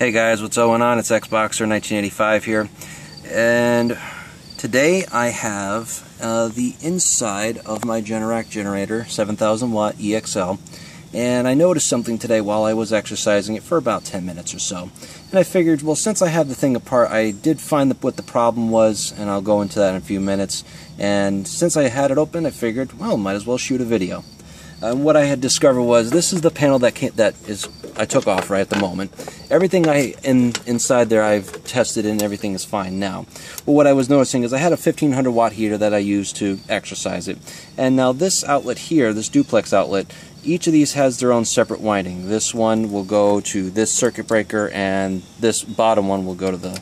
Hey guys, what's going on? It's Xboxer 1985 here, and today I have uh, the inside of my Generac generator, 7000 watt EXL, and I noticed something today while I was exercising it for about 10 minutes or so. And I figured, well, since I have the thing apart, I did find the, what the problem was, and I'll go into that in a few minutes. And since I had it open, I figured, well, might as well shoot a video. And what I had discovered was this is the panel that that is I took off right at the moment. Everything I in inside there I've tested and everything is fine now. But what I was noticing is I had a 1500 watt heater that I used to exercise it. And now this outlet here, this duplex outlet, each of these has their own separate winding. This one will go to this circuit breaker and this bottom one will go to the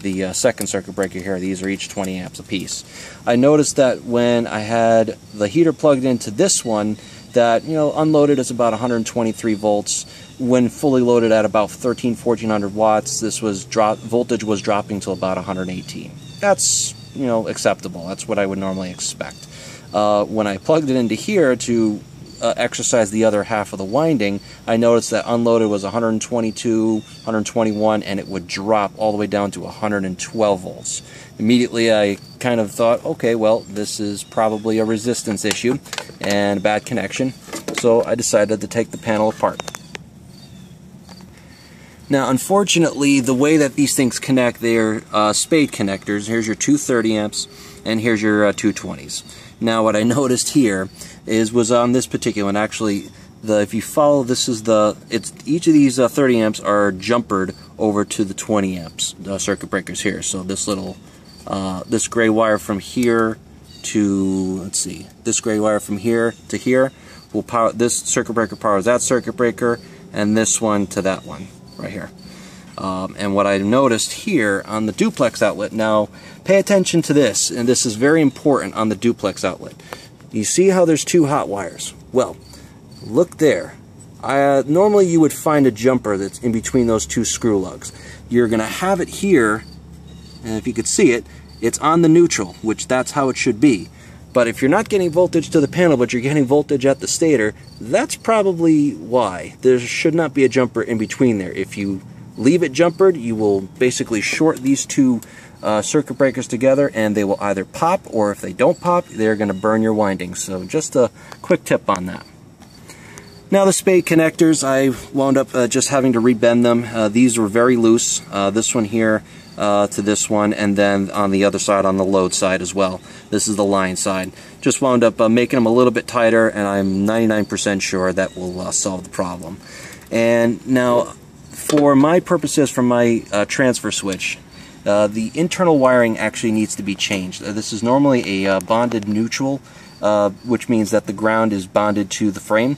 the uh, second circuit breaker here. These are each 20 amps apiece. I noticed that when I had the heater plugged into this one, that you know unloaded is about 123 volts. When fully loaded at about 13 1400 watts this was drop voltage was dropping to about 118 that's you know acceptable. That's what I would normally expect. Uh, when I plugged it into here to uh, exercise the other half of the winding, I noticed that unloaded was 122, 121, and it would drop all the way down to 112 volts. Immediately, I kind of thought, okay, well, this is probably a resistance issue and a bad connection, so I decided to take the panel apart. Now, unfortunately, the way that these things connect, they're uh, spade connectors. Here's your 230 amps, and here's your uh, 220s. Now, what I noticed here is was on this particular one. Actually, the if you follow, this is the it's each of these uh, 30 amps are jumpered over to the 20 amps the circuit breakers here. So this little uh, this gray wire from here to let's see, this gray wire from here to here will power this circuit breaker powers that circuit breaker, and this one to that one right here. Um, and what I noticed here on the duplex outlet, now pay attention to this, and this is very important on the duplex outlet. You see how there's two hot wires? Well, look there. Uh, normally you would find a jumper that's in between those two screw lugs. You're going to have it here, and if you could see it, it's on the neutral, which that's how it should be. But if you're not getting voltage to the panel, but you're getting voltage at the stator, that's probably why. There should not be a jumper in between there. If you leave it jumpered, you will basically short these two uh, circuit breakers together and they will either pop or if they don't pop, they're going to burn your windings. So just a quick tip on that. Now the spade connectors, I wound up uh, just having to rebend them. Uh, these were very loose. Uh, this one here uh, to this one and then on the other side on the load side as well. This is the line side. Just wound up uh, making them a little bit tighter and I'm 99% sure that will solve the problem. And now for my purposes for my transfer switch, uh, the internal wiring actually needs to be changed. Uh, this is normally a uh, bonded neutral, uh, which means that the ground is bonded to the frame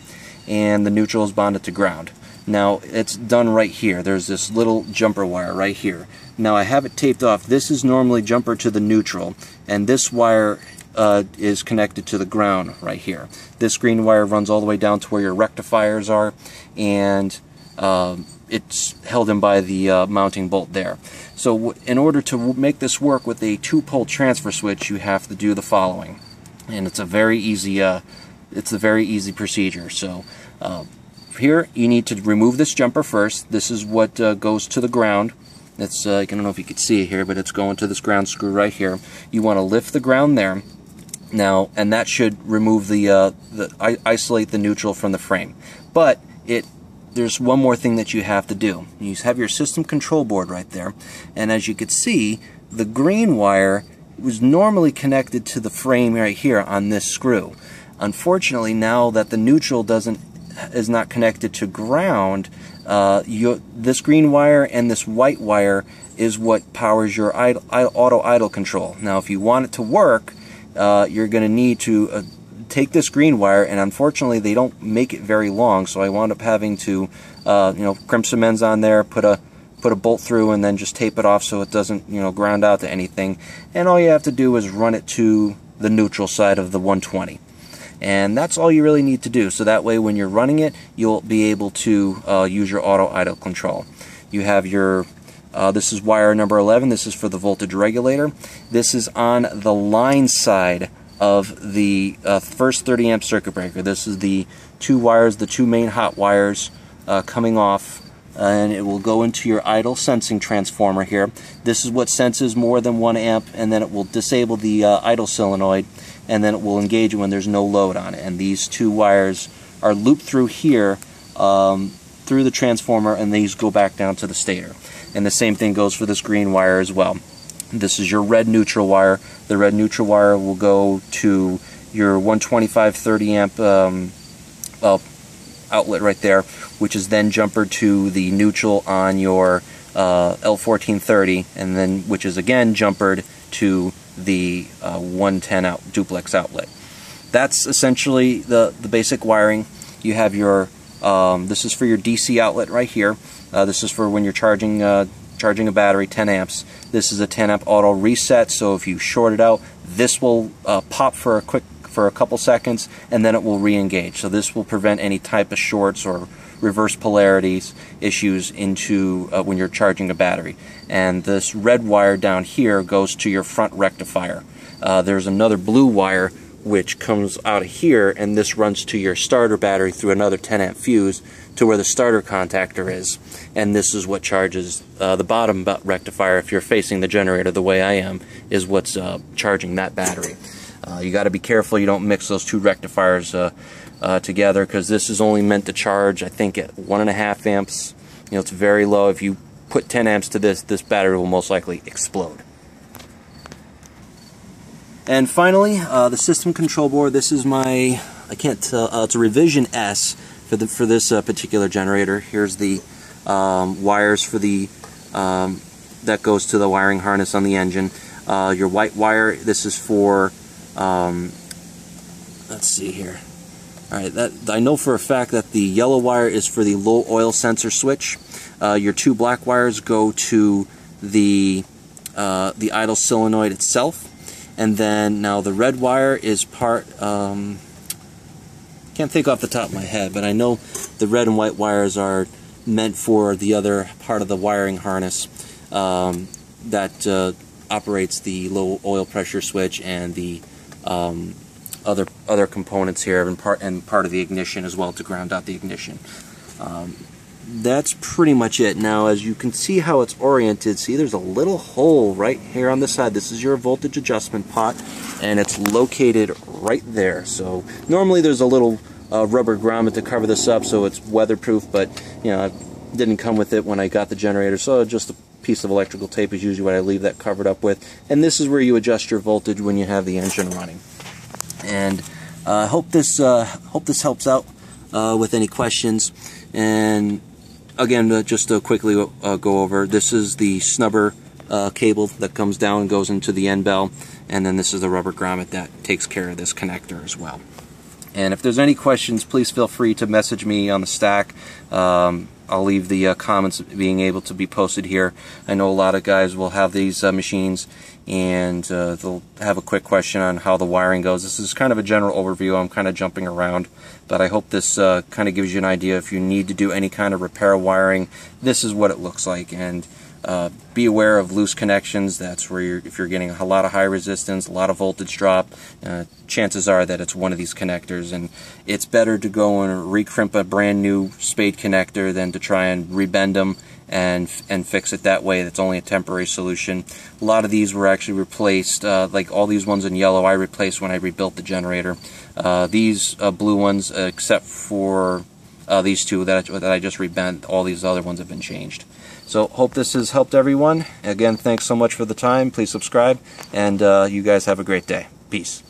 and the neutral is bonded to ground. Now, it's done right here. There's this little jumper wire right here. Now, I have it taped off. This is normally jumper to the neutral, and this wire uh, is connected to the ground right here. This green wire runs all the way down to where your rectifiers are, and um, it's held in by the uh, mounting bolt there. So in order to make this work with a two-pole transfer switch, you have to do the following. And it's a very easy, uh, it's a very easy procedure. So uh, here you need to remove this jumper first. This is what uh, goes to the ground. It's, uh, I don't know if you can see it here, but it's going to this ground screw right here. You want to lift the ground there. Now, and that should remove the, uh, the isolate the neutral from the frame. But it there's one more thing that you have to do. You have your system control board right there, and as you can see, the green wire was normally connected to the frame right here on this screw. Unfortunately, now that the neutral doesn't is not connected to ground, uh, you, this green wire and this white wire is what powers your idle, auto idle control. Now, if you want it to work, uh, you're going to need to uh, take this green wire, and unfortunately they don't make it very long, so I wound up having to, uh, you know, crimp some ends on there, put a put a bolt through, and then just tape it off so it doesn't, you know, ground out to anything. And all you have to do is run it to the neutral side of the 120. And that's all you really need to do. So that way when you're running it, you'll be able to uh, use your auto idle control. You have your uh, this is wire number 11. This is for the voltage regulator. This is on the line side of the uh, first 30 amp circuit breaker. This is the two wires, the two main hot wires uh, coming off and it will go into your idle sensing transformer here. This is what senses more than one amp, and then it will disable the uh, idle solenoid, and then it will engage when there's no load on it. And these two wires are looped through here um, through the transformer, and these go back down to the stator. And the same thing goes for this green wire as well. This is your red neutral wire. The red neutral wire will go to your 125 30 amp um, outlet right there, which is then jumpered to the neutral on your uh, L1430, and then which is again jumpered to the uh, 110 out duplex outlet. That's essentially the the basic wiring. You have your um, this is for your DC outlet right here. Uh, this is for when you're charging uh, charging a battery 10 amps. This is a 10 amp auto reset, so if you short it out, this will uh, pop for a quick for a couple seconds and then it will re-engage. So this will prevent any type of shorts or reverse polarities issues into uh, when you're charging a battery. And this red wire down here goes to your front rectifier. Uh, there's another blue wire which comes out of here and this runs to your starter battery through another 10 amp fuse to where the starter contactor is. And this is what charges uh, the bottom rectifier if you're facing the generator the way I am is what's uh, charging that battery. Uh, you got to be careful you don't mix those two rectifiers uh, uh, together because this is only meant to charge I think at one and a half amps. You know it's very low. If you put 10 amps to this this battery will most likely explode and finally uh, the system control board this is my I can't tell uh, it's a revision S for the for this uh, particular generator here's the um, wires for the um, that goes to the wiring harness on the engine your white wire this is for um, let's see here. All right, that I know for a fact that the yellow wire is for the low oil sensor switch. Uh, your two black wires go to the uh, the idle solenoid itself, and then now the red wire is part. Um, can't think off the top of my head, but I know the red and white wires are meant for the other part of the wiring harness um, that uh, operates the low oil pressure switch and the um, other other components here and part and part of the ignition as well to ground out the ignition. Um, that's pretty much it. Now, as you can see how it's oriented, see there's a little hole right here on the side. This is your voltage adjustment pot, and it's located right there. So normally there's a little uh, rubber grommet to cover this up so it's weatherproof, but you know, it didn't come with it when I got the generator, so just a piece of electrical tape is usually what I leave that covered up with. And this is where you adjust your voltage when you have the engine running. And I uh, hope this uh, hope this helps out uh, with any questions. And again, uh, just to quickly uh, go over, this is the snubber uh, cable that comes down and goes into the end bell. And then this is the rubber grommet that takes care of this connector as well. And if there's any questions, please feel free to message me on the stack. Um, I'll leave the uh, comments being able to be posted here. I know a lot of guys will have these uh, machines and uh, they'll have a quick question on how the wiring goes. This is kind of a general overview. I'm kind of jumping around, but I hope this uh, kind of gives you an idea if you need to do any kind of repair wiring, this is what it looks like. And uh, be aware of loose connections. That's where you're, if you're getting a lot of high resistance, a lot of voltage drop, uh, chances are that it's one of these connectors. And it's better to go and recrimp a brand new spade connector than to try and rebend them and and fix it that way. That's only a temporary solution. A lot of these were actually replaced, uh, like all these ones in yellow, I replaced when I rebuilt the generator. Uh, these uh, blue ones, except for these two that I, that I just rebent, all these other ones have been changed. So hope this has helped everyone. Again, thanks so much for the time. Please subscribe, and uh, you guys have a great day. Peace.